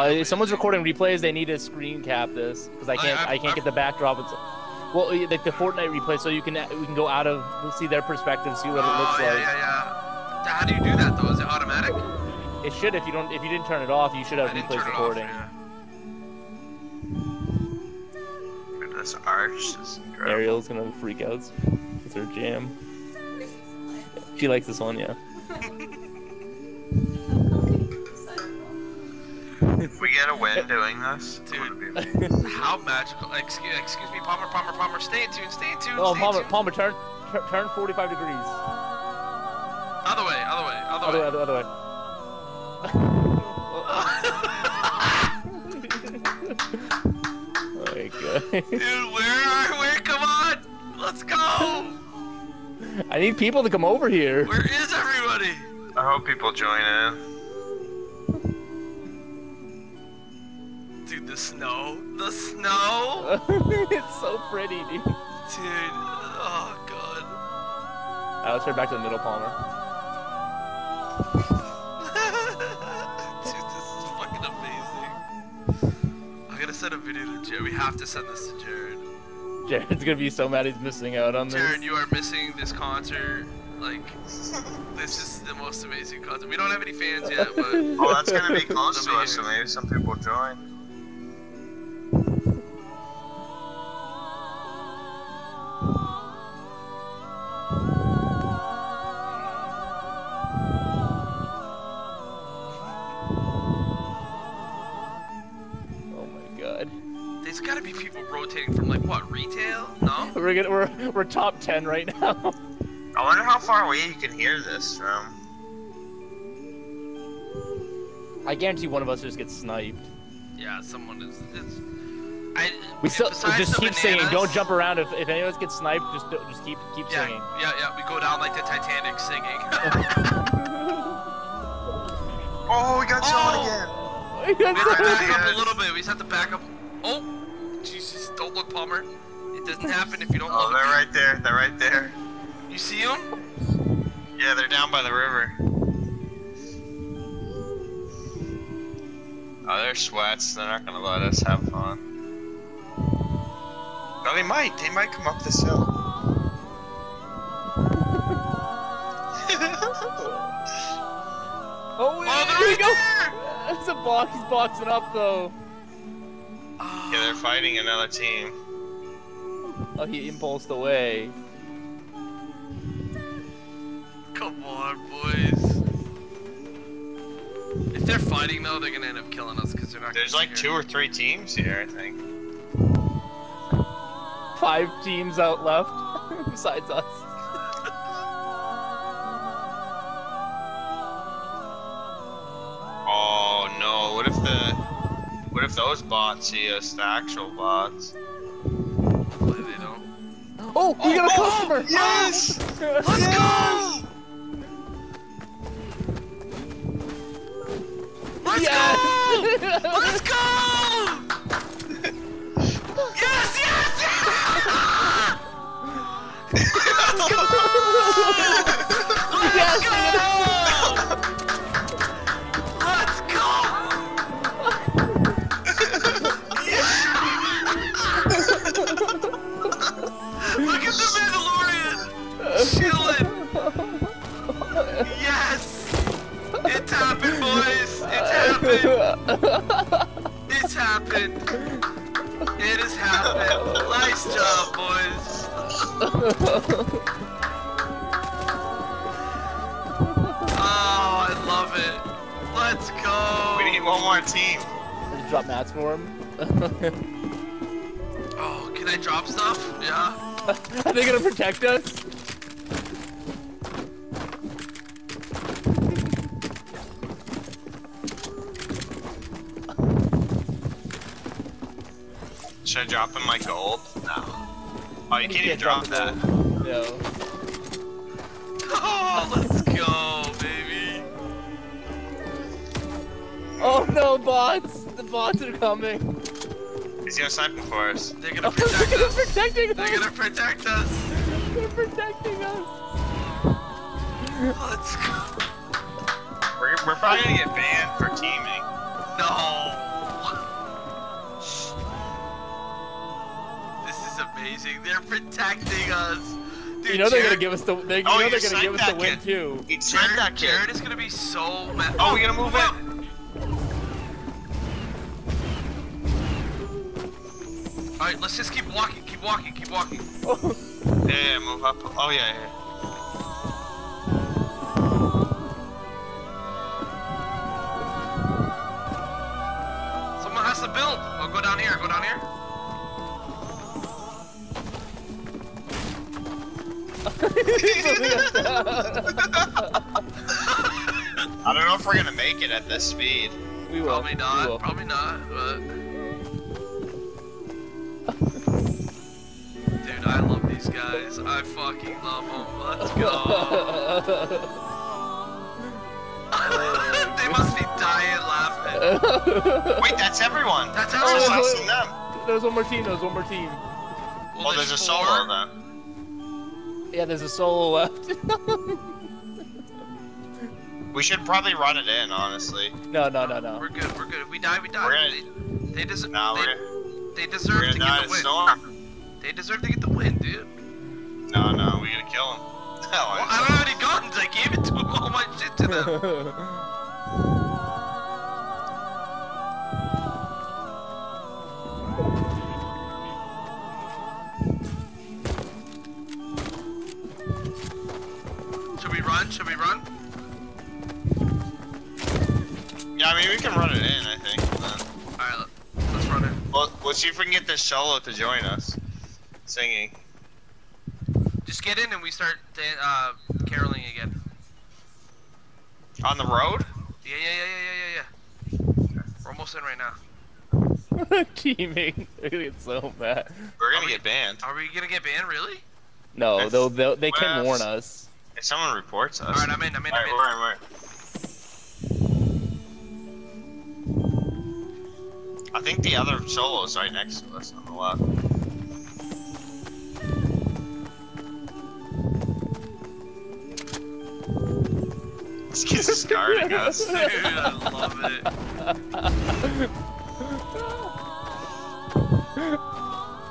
Uh, if someone's recording replays, they need to screen cap this because I can't. I, I- can't I- get the backdrop. It's, well, like the Fortnite replay, so you can we can go out of we'll see their perspective, see what it Oh, looks yeah, like. yeah, yeah. How do you do that though? Is it automatic? It should if you don't if you didn't turn it off, you should have I replays it off. recording. Yeah. This arch. Is incredible. Ariel's gonna freak out. It's her jam. She likes this one, yeah. If we get a win doing this, it would be amazing. How magical! Excuse, excuse me, Palmer, Palmer, Palmer. Stay in tune, stay in tune. Oh, stay Palmer, in tune. Palmer, turn, tur- turn 45 degrees. Other way, other way, other, Other way, way. other, other way. oh my god. Dude, where are where? Come on, let's go. I need people to come over here. Where is everybody? I hope people join in. Dude, the snow, the snow, it's so pretty, dude. dude. Oh god. Alright, let's turn back to the middle, Palmer. Dude, this is fucking amazing. I gotta send a video to Jared. We have to send this to Jared. Jared's gonna be so mad he's missing out on this. Jared, you are missing this concert. Like, this is the most amazing concert. We don't have any fans yet, but Oh, that's gonna be close to It'll us, so maybe some people join. Rotating from like what retail? No. We're gonna we're we're top ten right now. I wonder how far away you can hear this from. I guarantee one of us just gets sniped. Yeah, someone is. It's, I. We still just the keep singing. Don't jump around. If, if any of us get sniped, just just keep keep Yeah, singing. yeah, yeah. We go down like the Titanic singing. Oh, we got Oh! someone again. we have to back up a little bit. We just have to back up. Oh, Jesus! Don't look, Palmer. It doesn't happen if you don't Oh, look. they're right there. They're right there. You see them? Yeah, they're down by the river. Oh, they're sweats. They're not gonna let us have fun. Oh, they might. They might come up this hill. Oh, Oh, here they're we go. there! It's a box. He's boxing up though. Yeah, they're fighting another team. Oh, he impulsed away. Come on, boys. If they're fighting though, they're gonna end up killing us because they're not. There's gonna like two or three teams here, I think. Five teams out left besides us. What if those bots see us, the actual bots? Hopefully they don't. Oh, we got a Oh, oh customer. Yes! Ah! Let's go! Let's Yes! go! Let's go! yes, yes, yes! Let's go! It's happened! It has happened! Nice job, boys! Oh, I love it! Let's go! We need one more team. Just drop mats for him. Oh, can I drop stuff? Yeah? Are they gonna protect us? Should I drop him my gold? No. Oh, you can't even drop that. No. Oh, let's go, baby! Oh no, bots! The bots are coming. He's gonna snipe for us. They're gonna They're protect gonna us! protecting They're gonna protect us! They're protecting us. Let's go! We're, we're probably gonna get banned for teaming. No! Amazing. They're protecting us. Dude, You know they're gonna give us the. They, you Oh, know they're gonna give us the win kid. too. He Jared, that kid. Jared is gonna be so mad. Oh, we gotta move out. All right, let's just keep walking. Keep walking. Keep walking. Yeah, yeah, move up. Oh yeah, yeah. Someone has to build. Oh, go down here. Go down here. I don't know if we're gonna make it at this speed. we will. Probably not. will. Probably not. But dude, I love these guys. I fucking love them. Let's go. they must be dying laughing. Wait, that's everyone. That's There's everyone. less than them. There's one more team. There's one more team. Well, Well, there's a solo then. Yeah, there's a solo left. We should probably run it in, honestly. no, no, no, no. We're good. We're good. If we die, we die. We're they, they, deserve. Nah, they, we're, they we're deserve gonna to die get in the win. storm. They deserve to get the win, dude. No, no, we gotta kill him. Hell, Well, I don't have any guns. I gave it to them. All my shit to them. Should we run? Should we run? Yeah, I mean, we can run it in, I think. Alright, let- let's run it. Well, let's see if we can get this solo to join us. Singing. Just get in and we start uh, caroling again. On the road? Yeah, yeah, yeah, yeah, yeah, yeah, yeah. We're almost in right now. Teaming. They're gonna get so mad. We're gonna we- get banned. Are we gonna get banned, really? No, they'll, they'll they can Well, warn us. If someone reports us. Alright, I'm in, I'm in, I'm in. Alright, we're in, we're in. I think the other solo is right next to us on the left. This kid's discarding us. Dude, I love it.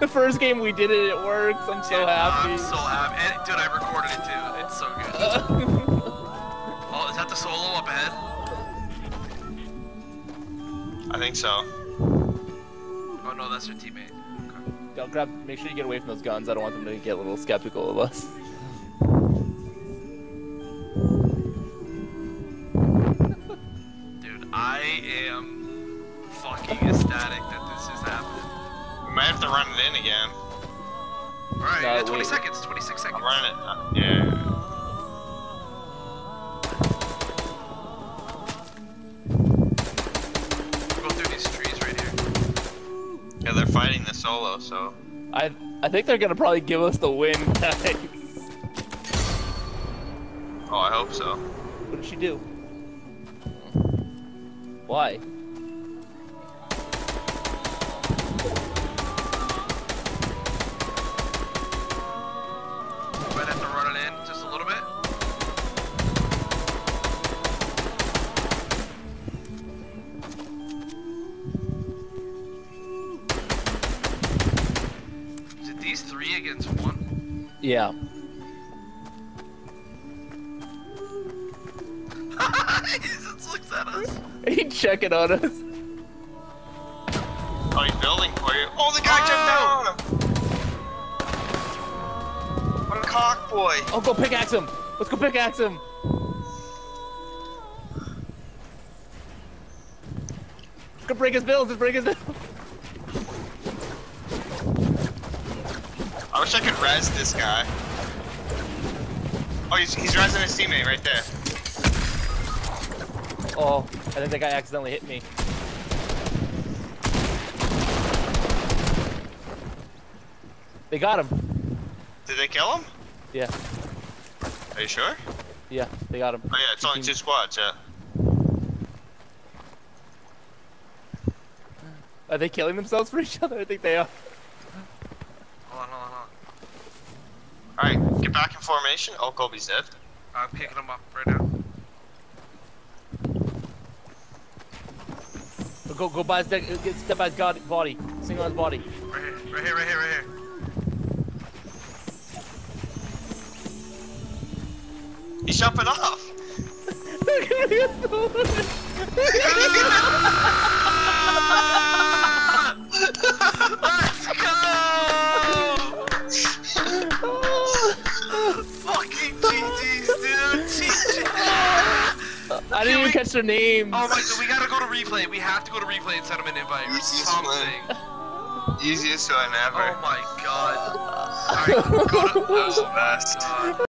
The first game we did it, it works. I'm so Dude, happy. I'm so happy. And, dude, I Oh, is that the solo up ahead? I think so. Oh no, that's your teammate. Okay. Don't grab. Make sure you get away from those guns. I don't want them to get a little skeptical of us. Dude, I am fucking ecstatic that this is happening. We might have to run it in again. Alright, No, yeah, 20 wait. seconds, 26 seconds. I'm running it. Uh, yeah. Yeah, they're fighting the solo, so. I I think they're gonna probably give us the win, guys. Oh, I hope so. What did she do? Why? Yeah. he just looks at us. He checking on us. Oh, he's building for you. Oh, the guy Oh! jumped down on him. What a cock boy. Oh, go pickaxe him. Let's go pickaxe him. Go break his bills. Let's break his bills. I wish I could res this guy. Oh, he's, he's resing his teammate right there. Oh, I think that guy accidentally hit me. They got him. Did they kill him? Yeah, Are you sure? yeah, they got him. Oh yeah, it's only two squads, yeah. Are they killing themselves for each other? I think they are. Alright, get back in formation. Oh, I'll go be Zev. I'm picking him up right now. Go, go by his deck, get step by his guard, body. Sing on his body. Right here, right here, right here, right here. He's jumping off. Look at him. Catch their names. Oh my god, we gotta go to replay. We have to go to replay and send him an invite or Easiest something. Easiest one ever. Oh my god. Alright, go to. That was the best. God.